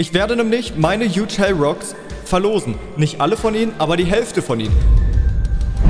Ich werde nämlich meine U-Tail Rocks verlosen. Nicht alle von ihnen, aber die Hälfte von ihnen.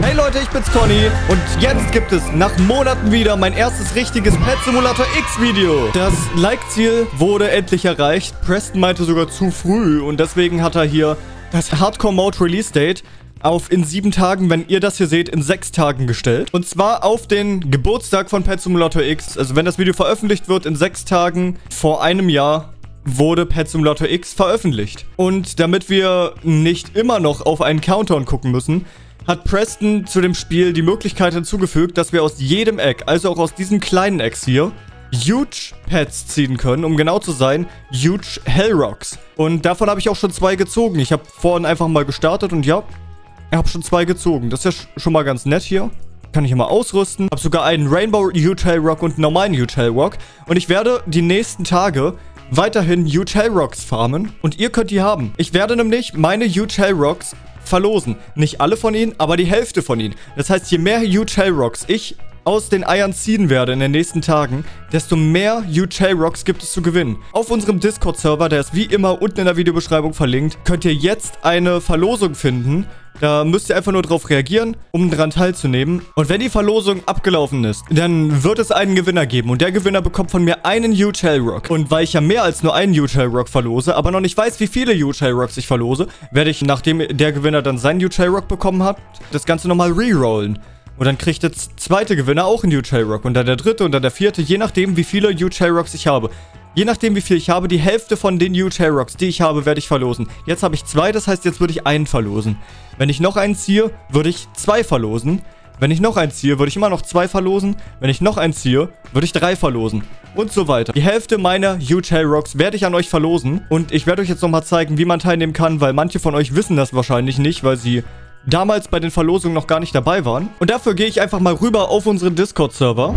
Hey Leute, ich bin's Conny und jetzt gibt es nach Monaten wieder mein erstes richtiges Pet Simulator X Video. Das Like-Ziel wurde endlich erreicht. Preston meinte sogar zu früh und deswegen hat er hier das Hardcore Mode Release Date auf in sieben Tagen, wenn ihr das hier seht, in sechs Tagen gestellt. Und zwar auf den Geburtstag von Pet Simulator X. Also wenn das Video veröffentlicht wird, in sechs Tagen vor einem Jahr wurde Pet Simulator X veröffentlicht. Und damit wir nicht immer noch auf einen Countdown gucken müssen, hat Preston zu dem Spiel die Möglichkeit hinzugefügt, dass wir aus jedem Eck, also auch aus diesen kleinen Ecks hier, Huge Pets ziehen können, um genau zu sein, Huge Hellrocks. Und davon habe ich auch schon zwei gezogen. Ich habe vorhin einfach mal gestartet und ja, ich habe schon zwei gezogen. Das ist ja schon mal ganz nett hier. Kann ich immer ausrüsten. Habe sogar einen Rainbow U-Tail Rock und einen normalen U-Tail Rock. Und ich werde die nächsten Tage weiterhin U-Tail Rocks farmen. Und ihr könnt die haben. Ich werde nämlich meine U-Tail Rocks verlosen. Nicht alle von ihnen, aber die Hälfte von ihnen. Das heißt, je mehr U-Tail Rocks ich aus den Eiern ziehen werde in den nächsten Tagen, desto mehr U-Tail-Rocks gibt es zu gewinnen. Auf unserem Discord-Server, der ist wie immer unten in der Videobeschreibung verlinkt, könnt ihr jetzt eine Verlosung finden. Da müsst ihr einfach nur drauf reagieren, um daran teilzunehmen. Und wenn die Verlosung abgelaufen ist, dann wird es einen Gewinner geben. Und der Gewinner bekommt von mir einen U-Tail-Rock. Und weil ich ja mehr als nur einen U-Tail-Rock verlose, aber noch nicht weiß, wie viele U-Tail-Rocks ich verlose, werde ich, nachdem der Gewinner dann seinen U-Tail-Rock bekommen hat, das Ganze nochmal rerollen. Und dann kriegt der zweite Gewinner auch einen U-Tail-Rock. Und dann der dritte und dann der vierte, je nachdem, wie viele U-Tail-Rocks ich habe. Je nachdem, wie viel ich habe, die Hälfte von den U-Tail-Rocks, die ich habe, werde ich verlosen. Jetzt habe ich zwei, das heißt, jetzt würde ich einen verlosen. Wenn ich noch einen ziehe, würde ich zwei verlosen. Wenn ich noch einen ziehe, würde ich immer noch zwei verlosen. Wenn ich noch einen ziehe, würde ich drei verlosen. Und so weiter. Die Hälfte meiner U-Tail-Rocks werde ich an euch verlosen. Und ich werde euch jetzt nochmal zeigen, wie man teilnehmen kann, weil manche von euch wissen das wahrscheinlich nicht, weil sie damals bei den Verlosungen noch gar nicht dabei waren. Und dafür gehe ich einfach mal rüber auf unseren Discord-Server.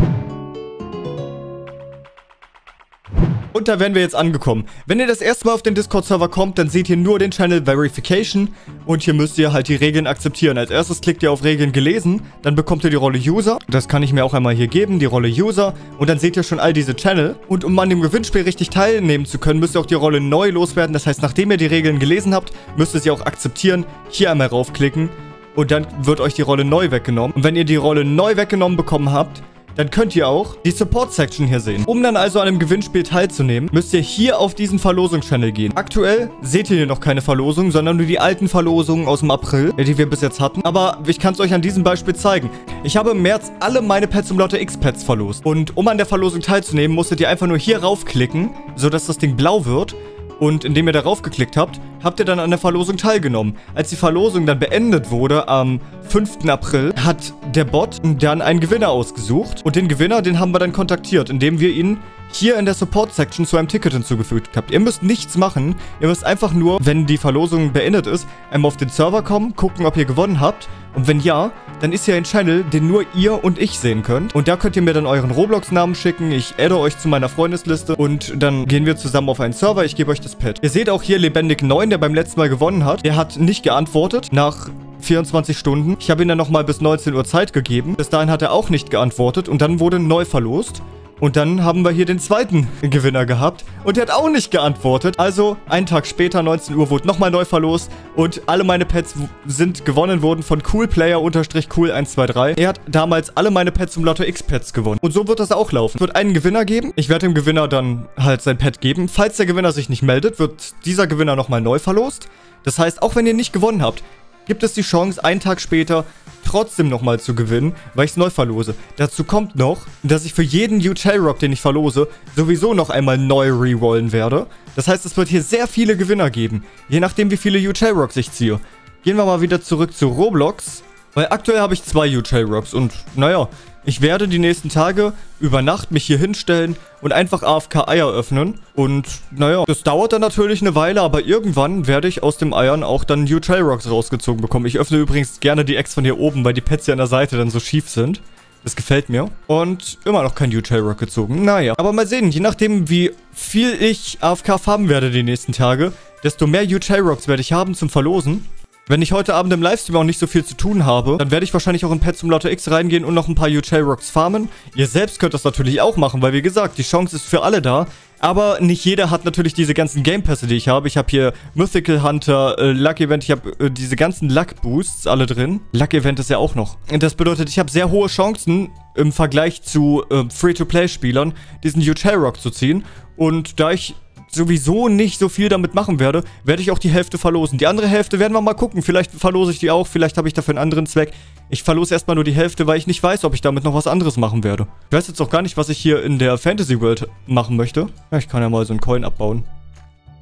Und da wären wir jetzt angekommen. Wenn ihr das erste Mal auf den Discord-Server kommt, dann seht ihr nur den Channel Verification und hier müsst ihr halt die Regeln akzeptieren. Als erstes klickt ihr auf Regeln gelesen, dann bekommt ihr die Rolle User. Das kann ich mir auch einmal hier geben, die Rolle User. Und dann seht ihr schon all diese Channel. Und um an dem Gewinnspiel richtig teilnehmen zu können, müsst ihr auch die Rolle neu loswerden. Das heißt, nachdem ihr die Regeln gelesen habt, müsst ihr sie auch akzeptieren. Hier einmal raufklicken und dann wird euch die Rolle neu weggenommen. Und wenn ihr die Rolle neu weggenommen bekommen habt, dann könnt ihr auch die Support-Section hier sehen. Um dann also an einem Gewinnspiel teilzunehmen, müsst ihr hier auf diesen Verlosungs-Channel gehen. Aktuell seht ihr hier noch keine Verlosung, sondern nur die alten Verlosungen aus dem April, die wir bis jetzt hatten. Aber ich kann es euch an diesem Beispiel zeigen. Ich habe im März alle meine Pets im Lotto X-Pets verlost. Und um an der Verlosung teilzunehmen, musstet ihr einfach nur hier raufklicken, sodass das Ding blau wird. Und indem ihr darauf geklickt habt, habt ihr dann an der Verlosung teilgenommen. Als die Verlosung dann beendet wurde am 5. April, hat der Bot dann einen Gewinner ausgesucht. Und den Gewinner, den haben wir dann kontaktiert, indem wir ihn hier in der Support-Section zu einem Ticket hinzugefügt habt. Ihr müsst nichts machen. Ihr müsst einfach nur, wenn die Verlosung beendet ist, einmal auf den Server kommen, gucken, ob ihr gewonnen habt. Und wenn ja, dann ist hier ein Channel, den nur ihr und ich sehen könnt. Und da könnt ihr mir dann euren Roblox-Namen schicken. Ich adde euch zu meiner Freundesliste und dann gehen wir zusammen auf einen Server. Ich gebe euch das Pad. Ihr seht auch hier Lebendig 9, der beim letzten Mal gewonnen hat. Der hat nicht geantwortet nach 24 Stunden. Ich habe ihm dann nochmal bis 19 Uhr Zeit gegeben. Bis dahin hat er auch nicht geantwortet und dann wurde neu verlost. Und dann haben wir hier den zweiten Gewinner gehabt. Und der hat auch nicht geantwortet. Also, einen Tag später, 19 Uhr, wurde nochmal neu verlost. Und alle meine Pets sind gewonnen worden von coolplayer-cool123. Er hat damals alle meine Pets im Lotto X-Pets gewonnen. Und so wird das auch laufen. Es wird einen Gewinner geben. Ich werde dem Gewinner dann halt sein Pet geben. Falls der Gewinner sich nicht meldet, wird dieser Gewinner nochmal neu verlost. Das heißt, auch wenn ihr nicht gewonnen habt, gibt es die Chance, einen Tag später trotzdem nochmal zu gewinnen, weil ich es neu verlose. Dazu kommt noch, dass ich für jeden U-Tail-Rock, den ich verlose, sowieso noch einmal neu rerollen werde. Das heißt, es wird hier sehr viele Gewinner geben, je nachdem wie viele U-Tail-Rocks ich ziehe. Gehen wir mal wieder zurück zu Roblox, weil aktuell habe ich zwei U-Tail-Rocks und naja, ich werde die nächsten Tage über Nacht mich hier hinstellen und einfach AFK-Eier öffnen. Und naja, das dauert dann natürlich eine Weile, aber irgendwann werde ich aus dem Eiern auch dann New Trail Rocks rausgezogen bekommen. Ich öffne übrigens gerne die Eggs von hier oben, weil die Pets hier an der Seite dann so schief sind. Das gefällt mir. Und immer noch kein U-Tail-Rock gezogen. Naja. Aber mal sehen, je nachdem, wie viel ich AFK farben werde die nächsten Tage, desto mehr U-Tail-Rocks werde ich haben zum Verlosen. Wenn ich heute Abend im Livestream auch nicht so viel zu tun habe, dann werde ich wahrscheinlich auch in Pet Simulator X reingehen und noch ein paar U-Tail Rocks farmen. Ihr selbst könnt das natürlich auch machen, weil wie gesagt, die Chance ist für alle da. Aber nicht jeder hat natürlich diese ganzen Game Pässe, die ich habe. Ich habe hier Mythical Hunter, äh, Luck Event, ich habe äh, diese ganzen Luck Boosts alle drin. Luck Event ist ja auch noch. Und das bedeutet, ich habe sehr hohe Chancen im Vergleich zu äh, Free-to-Play-Spielern, diesen Huge Rock zu ziehen. Und da ich sowieso nicht so viel damit machen werde, werde ich auch die Hälfte verlosen. Die andere Hälfte werden wir mal gucken. Vielleicht verlose ich die auch, vielleicht habe ich dafür einen anderen Zweck. Ich verlose erstmal nur die Hälfte, weil ich nicht weiß, ob ich damit noch was anderes machen werde. Ich weiß jetzt auch gar nicht, was ich hier in der Fantasy World machen möchte. Ja, ich kann ja mal so einen Coin abbauen.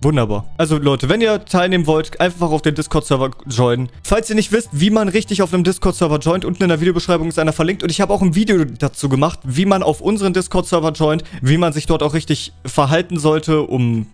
Wunderbar. Also Leute, wenn ihr teilnehmen wollt, einfach auf den Discord-Server joinen. Falls ihr nicht wisst, wie man richtig auf einem Discord-Server joint, unten in der Videobeschreibung ist einer verlinkt. Und ich habe auch ein Video dazu gemacht, wie man auf unseren Discord-Server joint, wie man sich dort auch richtig verhalten sollte, um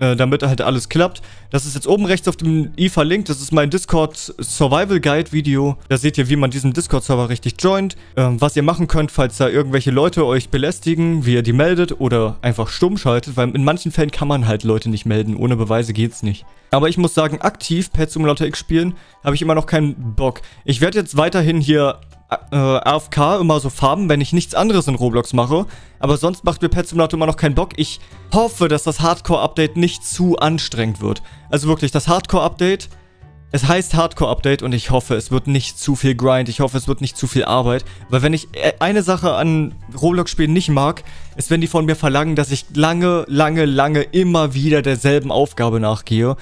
äh, damit halt alles klappt. Das ist jetzt oben rechts auf dem i verlinkt. Das ist mein Discord Survival Guide Video. Da seht ihr, wie man diesen Discord-Server richtig joint, ähm, was ihr machen könnt, falls da irgendwelche Leute euch belästigen, wie ihr die meldet oder einfach stumm schaltet, weil in manchen Fällen kann man halt Leute nicht melden. Ohne Beweise geht's nicht. Aber ich muss sagen, aktiv Pet Simulator X spielen, habe ich immer noch keinen Bock. Ich werde jetzt weiterhin hier äh, AFK immer so farben, wenn ich nichts anderes in Roblox mache. Aber sonst macht mir Pet Simulator immer noch keinen Bock. Ich hoffe, dass das Hardcore-Update nicht zu anstrengend wird. Also wirklich, das Hardcore-Update, es heißt Hardcore-Update und ich hoffe, es wird nicht zu viel Grind. Ich hoffe, es wird nicht zu viel Arbeit. Weil wenn ich äh, eine Sache an Roblox-Spielen nicht mag, ist, wenn die von mir verlangen, dass ich lange, lange, lange immer wieder derselben Aufgabe nachgehe,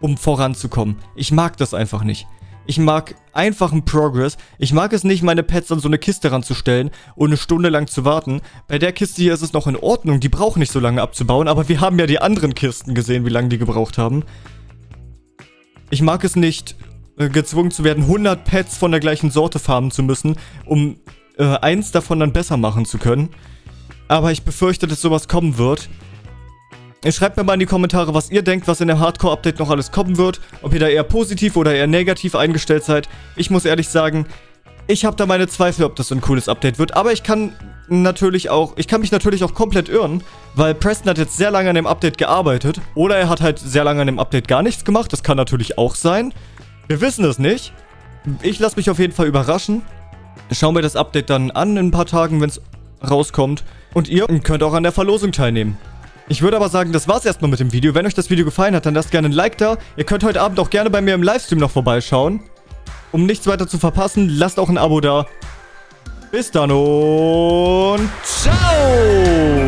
um voranzukommen. Ich mag das einfach nicht. Ich mag einfachen Progress. Ich mag es nicht, meine Pets an so eine Kiste ranzustellen und eine Stunde lang zu warten. Bei der Kiste hier ist es noch in Ordnung. Die braucht nicht so lange abzubauen. Aber wir haben ja die anderen Kisten gesehen, wie lange die gebraucht haben. Ich mag es nicht, äh, gezwungen zu werden, 100 Pets von der gleichen Sorte farmen zu müssen, um äh, eins davon dann besser machen zu können. Aber ich befürchte, dass sowas kommen wird. Schreibt mir mal in die Kommentare, was ihr denkt, was in dem Hardcore-Update noch alles kommen wird. Ob ihr da eher positiv oder eher negativ eingestellt seid. Ich muss ehrlich sagen, ich habe da meine Zweifel, ob das so ein cooles Update wird. Aber ich kann natürlich auch, ich kann mich natürlich auch komplett irren, weil Preston hat jetzt sehr lange an dem Update gearbeitet. Oder er hat halt sehr lange an dem Update gar nichts gemacht. Das kann natürlich auch sein. Wir wissen es nicht. Ich lasse mich auf jeden Fall überraschen. Schauen wir das Update dann an in ein paar Tagen, wenn es rauskommt. Und ihr könnt auch an der Verlosung teilnehmen. Ich würde aber sagen, das war's erstmal mit dem Video. Wenn euch das Video gefallen hat, dann lasst gerne ein Like da. Ihr könnt heute Abend auch gerne bei mir im Livestream noch vorbeischauen. Um nichts weiter zu verpassen, lasst auch ein Abo da. Bis dann und ciao!